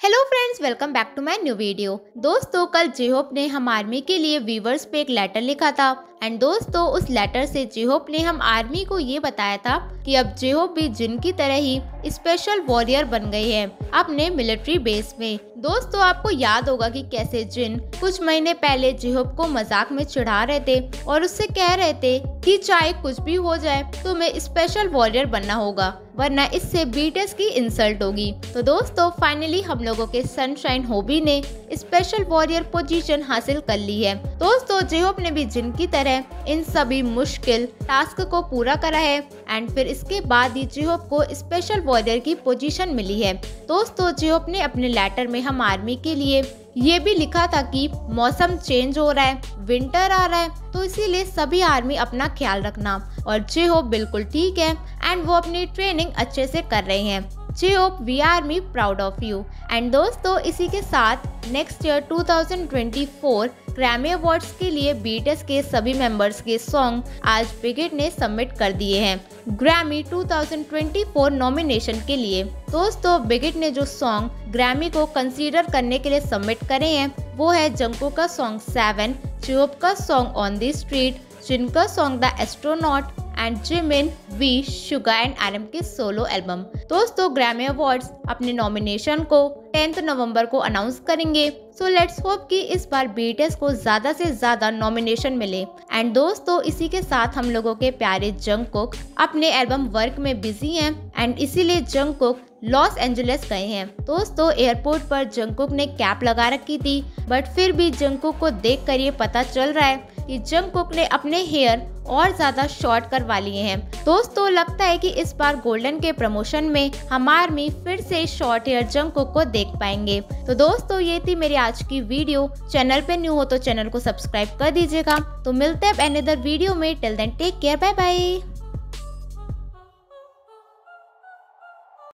Hello friends welcome back to my new video दोस्तों, कल जेहोप ने हम आर्मी के लिए व्यूवर्स पे एक लेटर लिखा था। एंड दोस्तों, उस लेटर से जेहोप ने हम आर्मी को ये बताया था कि अब जेहोप भी जिन की तरह ही स्पेशल वॉरियर बन गई है अपने मिलिट्री बेस में। दोस्तों, आपको याद होगा कि कैसे जिन कुछ महीने पहले जेहोप को मज़ाक में चिढ़ा रहे थे और उससे कह रहे थे कि चाहे कुछ भी हो जाए, तुम्हें स्पेशल वॉरियर बनना होगा, वरना इससे बीटेस की इंसल्ट होगी। तो दोस्तों फाइनली हम लोगों के सनशाइन होबी ने स्पेशल वॉरियर पोजीशन हासिल कर ली है। दोस्तों जेहोप ने भी जिन की तरह इन सभी मुश्किल टास्क को पूरा करा है एंड फिर इसके बाद ही जेहोप को स्पेशल वॉरियर की पोजीशन मिली है। दोस्तों जेहोप ने अपने लेटर में हम आर्मी के लिए ये भी लिखा था कि मौसम चेंज हो रहा है विंटर आ रहा है तो इसीलिए सभी आर्मी अपना ख्याल रखना। और जे होप बिल्कुल ठीक है एंड वो अपनी ट्रेनिंग अच्छे से कर रहे हैं। J-Hope we are me proud of you and दोस्तों, इसी के साथ नेक्स्ट ईयर 2024 ग्रैमी अवार्ड्स के लिए बीटस के सभी मेंबर्स के सॉन्ग आज ब्रिगेड ने सबमिट कर दिए हैं। ग्रैमी 2024 नॉमिनेशन के लिए। दोस्तों ब्रिगेड ने जो सॉन्ग ग्रैमी को कंसीडर करने के लिए सबमिट करे हैं, वो है जंको का सॉन्ग सेवन चियोप का सॉन्ग ऑन दी स्ट्रीट जिनका song the astronaut and Jimin V Suga and RM के सोलो एल्बम दोस्तों ग्रैमी अवार्ड्स अपने नॉमिनेशन को टेंथ नवंबर को अनाउंस करेंगे. सो लेट्स होप कि इस बार बीटीएस को ज़्यादा से ज़्यादा नॉमिनेशन मिले. एंड दोस्तों, इसी के साथ हम लोगों के प्यारे जंगकुक अपने एल्बम वर्क में बिज़ी हैं. एंड इसीलिए जंगकुक लॉस एंजलिस गए हैं। दोस्तों, एयरपोर्ट पर जंगकुक ने कैप लगा रखी थी, बट फिर भी जंगकुक को देख कर ये पता चल रहा है कि जंगकुक ने अपने हेयर और ज़्यादा शॉर्ट करवा लिए हैं। दोस्तों, लगता है कि इस बार गोल्डन के प्रमोशन में हम आर्मी फिर से शॉर्ट हेयर जंगकुक को देख पाएँगे। तो दोस्तों, ये थी मेरी आज की वीडियो। चैनल पे न्यू हो तो चैनल को सब्सक्राइब कर दीजिएगा। तो मिलते हैं वीडियो में। Till then take care bye bye